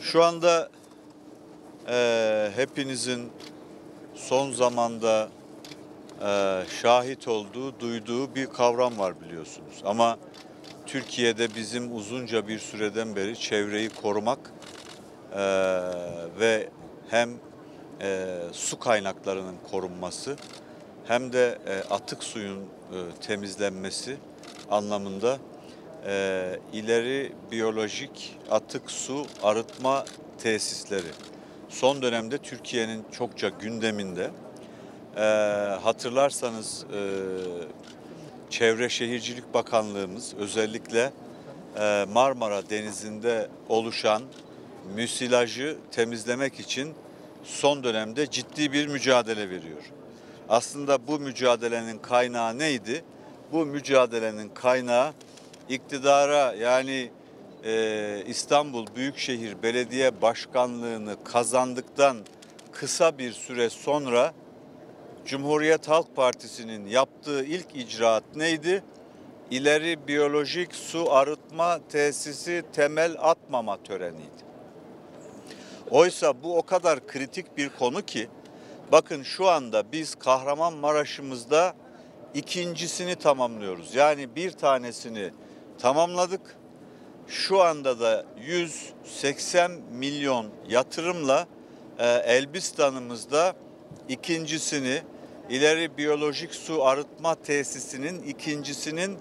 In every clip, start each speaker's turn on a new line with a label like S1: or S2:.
S1: Şu anda eee, hepinizin son zamanda eee, şahit olduğu, duyduğu bir kavram var biliyorsunuz. Ama Türkiye'de bizim uzunca bir süreden beri çevreyi korumak eee, ve hem eee, su kaynaklarının korunması hem de eee, atık suyun eee, temizlenmesi anlamında eee, ileri biyolojik atık su arıtma tesisleri son dönemde Türkiye'nin çokça gündeminde. Eee, hatırlarsanız eee, Çevre Şehircilik Bakanlığımız özellikle eee, Marmara Denizi'nde oluşan müsilajı temizlemek için son dönemde ciddi bir mücadele veriyor. Aslında bu mücadelenin kaynağı neydi? Bu mücadelenin kaynağı iktidara yani e, İstanbul Büyükşehir Belediye Başkanlığını kazandıktan kısa bir süre sonra Cumhuriyet Halk Partisi'nin yaptığı ilk icraat neydi? İleri biyolojik su arıtma tesisi temel atmama töreniydi. Oysa bu o kadar kritik bir konu ki bakın şu anda biz Kahramanmaraş'ımızda ikincisini tamamlıyoruz. Yani bir tanesini tamamladık. Şu anda da 180 milyon yatırımla e, Elbistan'ımızda ikincisini ileri biyolojik su arıtma tesisinin ikincisinin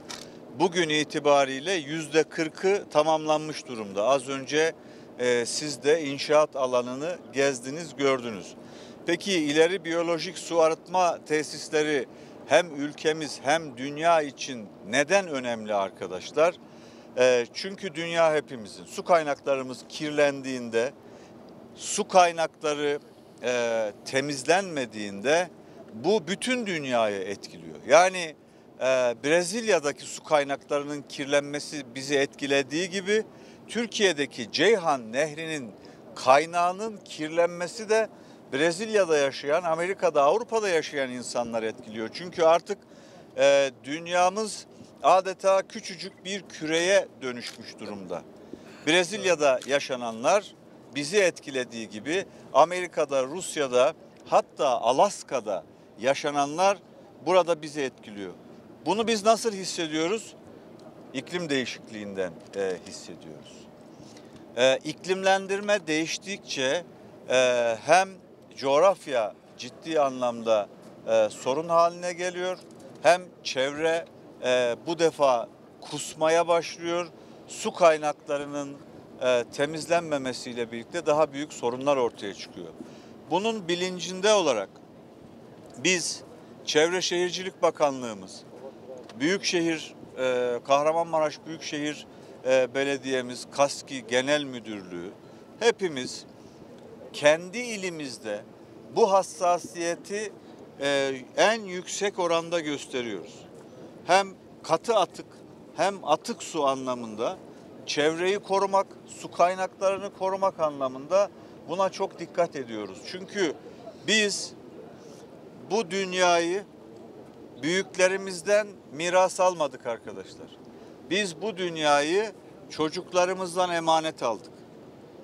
S1: bugün itibariyle yüzde 40'ı tamamlanmış durumda. Az önce e, siz de inşaat alanını gezdiniz, gördünüz. Peki ileri biyolojik su arıtma tesisleri hem ülkemiz hem dünya için neden önemli arkadaşlar? E, çünkü dünya hepimizin. Su kaynaklarımız kirlendiğinde, su kaynakları e, temizlenmediğinde bu bütün dünyayı etkiliyor. Yani e, Brezilya'daki su kaynaklarının kirlenmesi bizi etkilediği gibi Türkiye'deki Ceyhan Nehri'nin kaynağının kirlenmesi de Brezilya'da yaşayan, Amerika'da, Avrupa'da yaşayan insanlar etkiliyor. Çünkü artık e, dünyamız adeta küçücük bir küreye dönüşmüş durumda. Brezilya'da yaşananlar bizi etkilediği gibi Amerika'da, Rusya'da hatta Alaska'da yaşananlar burada bizi etkiliyor. Bunu biz nasıl hissediyoruz? İklim değişikliğinden e, hissediyoruz. E, iklimlendirme değiştikçe e, hem coğrafya ciddi anlamda e, sorun haline geliyor hem çevre e, bu defa kusmaya başlıyor. Su kaynaklarının e, temizlenmemesiyle birlikte daha büyük sorunlar ortaya çıkıyor. Bunun bilincinde olarak biz Çevre Şehircilik Bakanlığımız, Büyükşehir, e, Kahramanmaraş Büyükşehir e, Belediyemiz, KASKİ Genel Müdürlüğü hepimiz kendi ilimizde bu hassasiyeti e, en yüksek oranda gösteriyoruz. Hem katı atık hem atık su anlamında çevreyi korumak, su kaynaklarını korumak anlamında buna çok dikkat ediyoruz. Çünkü biz bu dünyayı büyüklerimizden miras almadık arkadaşlar. Biz bu dünyayı çocuklarımızdan emanet aldık.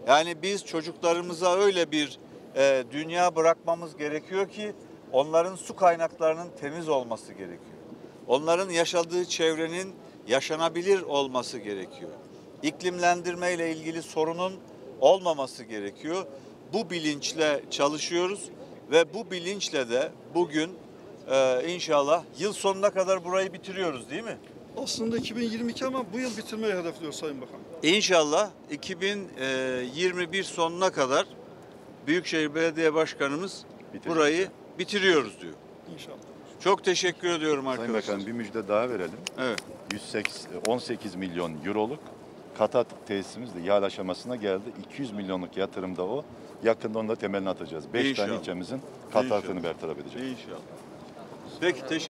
S1: Yani biz çocuklarımıza öyle bir e, dünya bırakmamız gerekiyor ki onların su kaynaklarının temiz olması gerekiyor. Onların yaşadığı çevrenin yaşanabilir olması gerekiyor. İklimlendirme ile ilgili sorunun olmaması gerekiyor. Bu bilinçle çalışıyoruz ve bu bilinçle de bugün e, inşallah yıl sonuna kadar burayı bitiriyoruz değil mi?
S2: Aslında 2022 ama bu yıl bitirmeyi hedefliyor Sayın Bakan.
S1: İnşallah 2021 sonuna kadar Büyükşehir Belediye Başkanımız
S3: Bitirecek.
S1: burayı bitiriyoruz diyor.
S2: İnşallah.
S1: Çok teşekkür ediyorum
S3: Sayın
S1: arkadaşlar.
S3: Bakan bir müjde daha verelim.
S1: Evet.
S3: 108, 18 milyon euroluk Katat tesisimiz de ihale aşamasına geldi. 200 milyonluk yatırımda o. Yakında onu da temelini atacağız. 5
S1: İnşallah.
S3: tane ilçemizin katatını bertaraf edeceğiz.
S1: İnşallah. Peki teşekkür